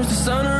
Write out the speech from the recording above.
push the sun or